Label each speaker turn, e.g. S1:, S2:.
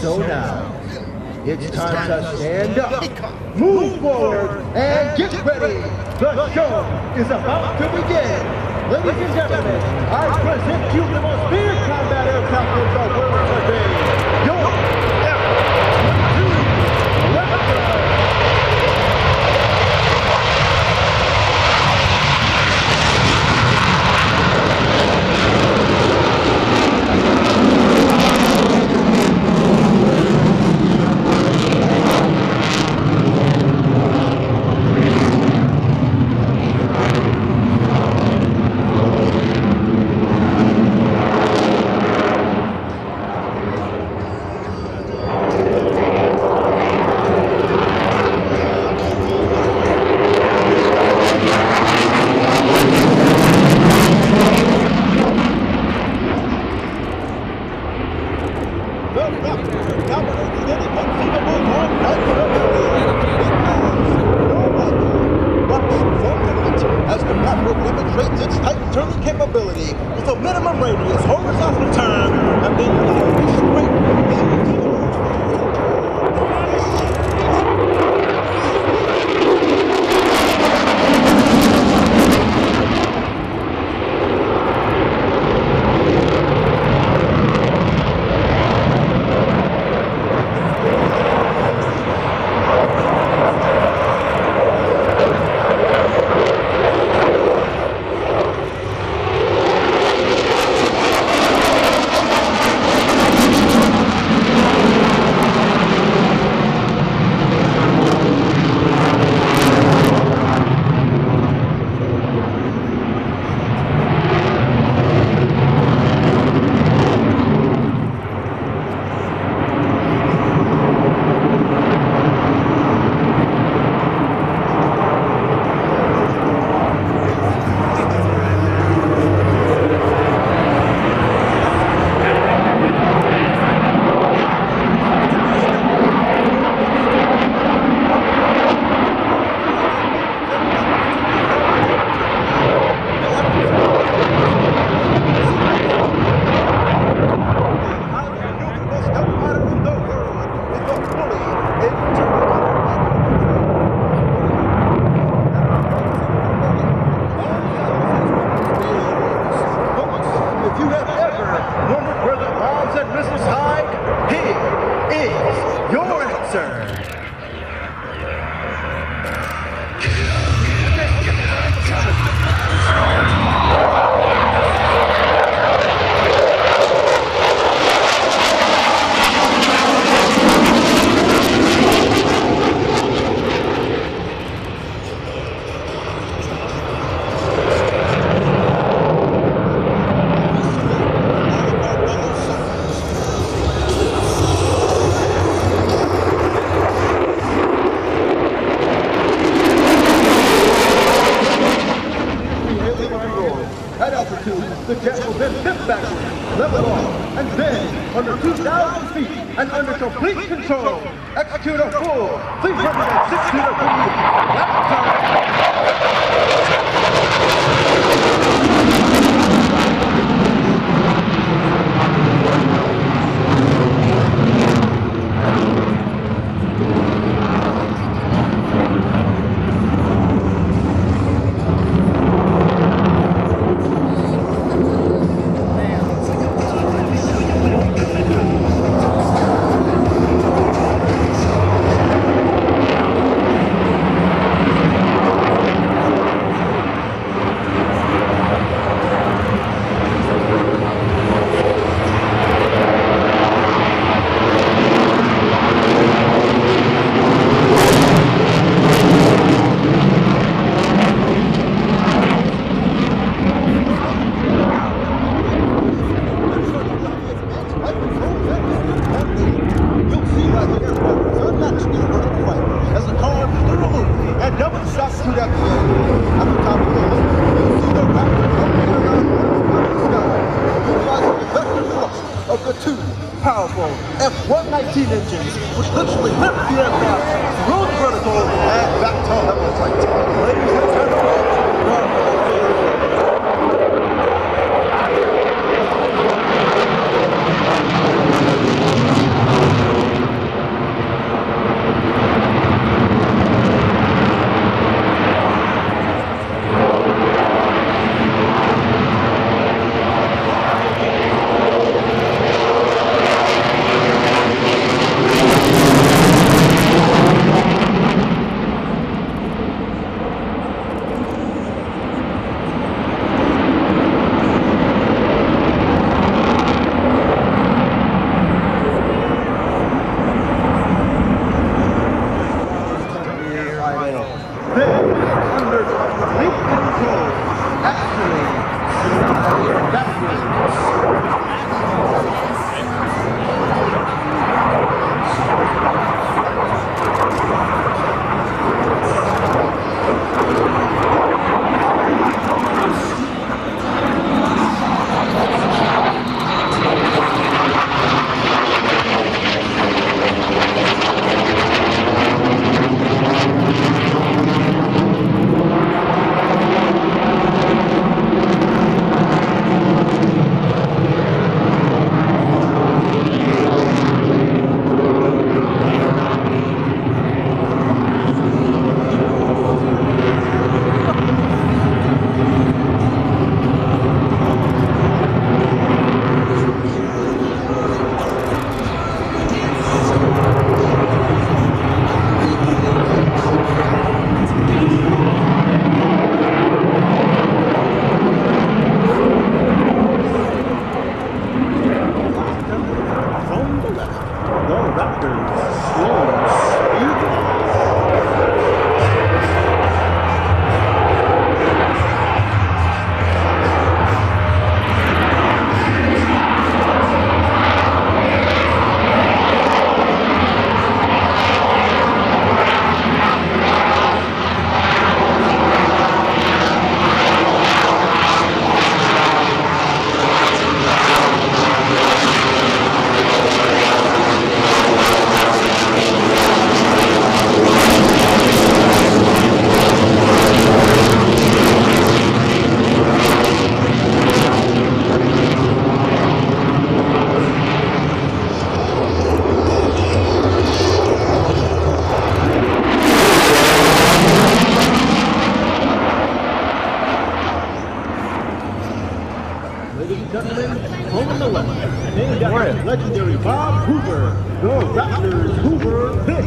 S1: So now, it's time to stand up, move forward, and get ready. The show is about to begin. Ladies and gentlemen, I present you the most feared combat aircraft in the world today.
S2: At altitude, the jet will then dip backward, level off, and then, under 2,000 feet and under complete control, execute a full 360 degree left turn. You'll see why the aircraft is unmatched in a vertical flight as the car through the loop and double shots through that field. At the top of the loop, you'll see the Raptor floating around in the sky, utilizing the vector thrust of the two powerful F-119 engines, which literally lift the aircraft the vertical and back to level flight. Ladies legendary Bob Hoover, the Raptors Hoover.